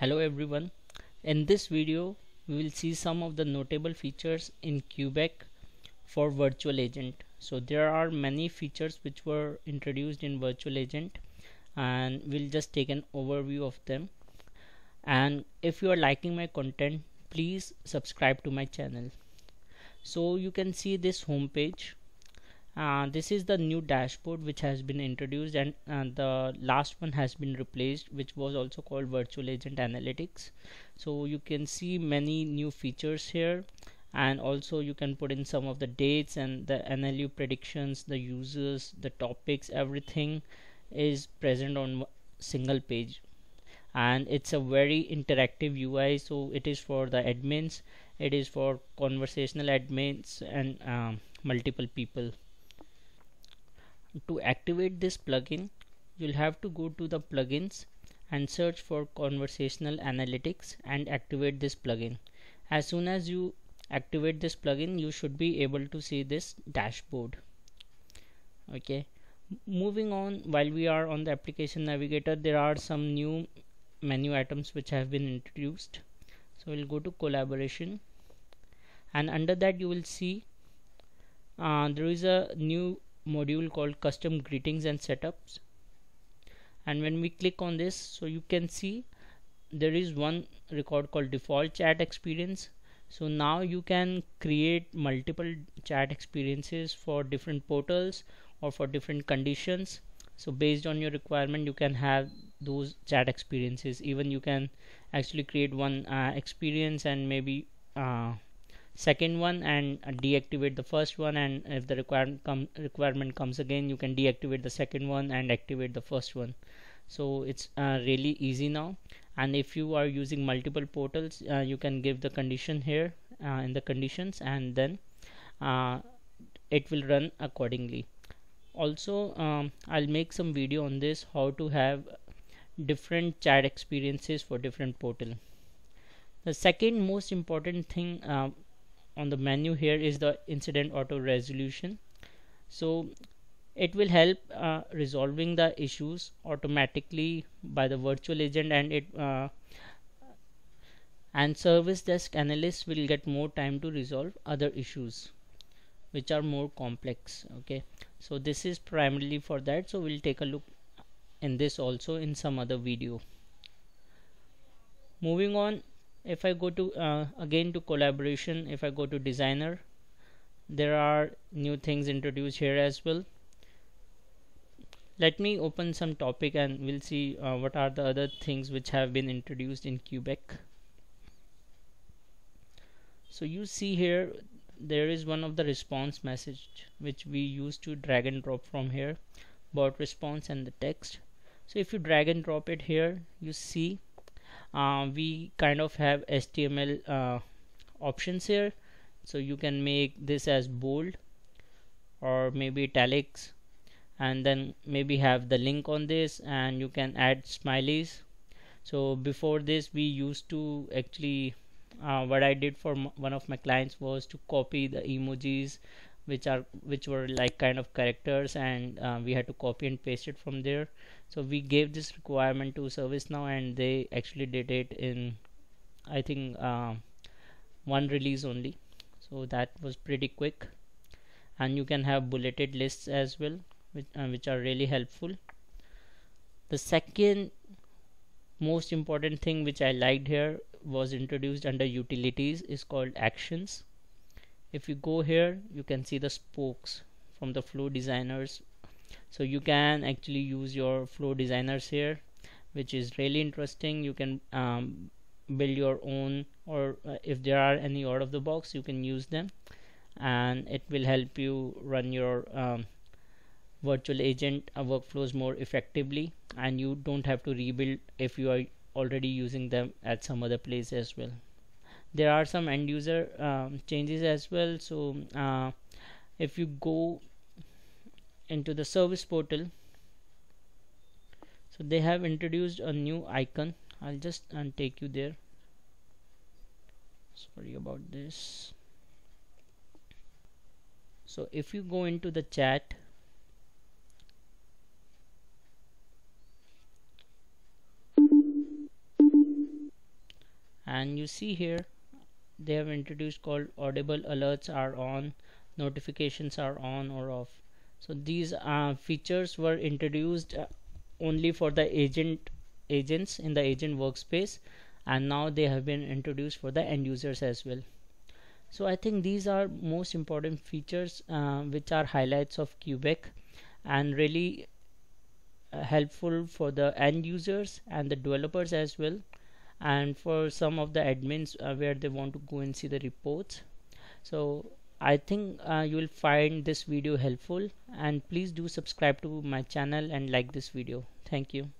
Hello everyone. In this video we will see some of the notable features in Quebec for virtual agent. So there are many features which were introduced in virtual agent and we'll just take an overview of them. And if you are liking my content please subscribe to my channel. So you can see this homepage uh, this is the new dashboard which has been introduced and uh, the last one has been replaced which was also called virtual agent analytics. So you can see many new features here and also you can put in some of the dates and the NLU predictions the users the topics everything is present on single page. And it's a very interactive UI so it is for the admins it is for conversational admins and um, multiple people to activate this plugin you'll have to go to the plugins and search for conversational analytics and activate this plugin. As soon as you activate this plugin you should be able to see this dashboard. Okay. Moving on while we are on the application navigator there are some new menu items which have been introduced. So we'll go to collaboration. And under that you will see uh, there is a new module called custom greetings and setups. And when we click on this so you can see there is one record called default chat experience. So now you can create multiple chat experiences for different portals or for different conditions. So based on your requirement you can have those chat experiences. Even you can actually create one uh, experience and maybe uh, second one and uh, deactivate the first one. And if the requirement requirement comes again you can deactivate the second one and activate the first one. So it's uh, really easy now. And if you are using multiple portals uh, you can give the condition here uh, in the conditions and then uh, it will run accordingly. Also um, I'll make some video on this how to have different chat experiences for different portal. The second most important thing uh, on the menu here is the incident auto resolution. So it will help uh, resolving the issues automatically by the virtual agent and it uh, and service desk analysts will get more time to resolve other issues which are more complex okay? So this is primarily for that. So we'll take a look in this also in some other video. Moving on if I go to uh, again to collaboration if I go to designer there are new things introduced here as well. Let me open some topic and we'll see uh, what are the other things which have been introduced in Quebec. So you see here there is one of the response message which we use to drag and drop from here about response and the text. So if you drag and drop it here you see we kind of have HTML uh, options here. So you can make this as bold or maybe italics. And then maybe have the link on this and you can add smileys. So before this we used to actually uh, what I did for one of my clients was to copy the emojis which are which were like kind of characters and uh, we had to copy and paste it from there. So we gave this requirement to ServiceNow and they actually did it in I think uh, one release only. So that was pretty quick. And you can have bulleted lists as well which, uh, which are really helpful. The second most important thing which I liked here was introduced under utilities is called actions if you go here you can see the spokes from the flow designers. So you can actually use your flow designers here which is really interesting. You can um, build your own or uh, if there are any out of the box you can use them. And it will help you run your um, virtual agent uh, workflows more effectively. And you don't have to rebuild if you are already using them at some other place as well there are some end user um, changes as well. So uh, if you go into the service portal so they have introduced a new icon. I'll just uh, take you there. Sorry about this. So if you go into the chat and you see here they have introduced called audible alerts are on notifications are on or off. So these uh, features were introduced uh, only for the agent agents in the agent workspace and now they have been introduced for the end users as well. So I think these are most important features uh, which are highlights of Quebec and really uh, helpful for the end users and the developers as well and for some of the admins uh, where they want to go and see the reports. So I think uh, you will find this video helpful. And please do subscribe to my channel and like this video. Thank you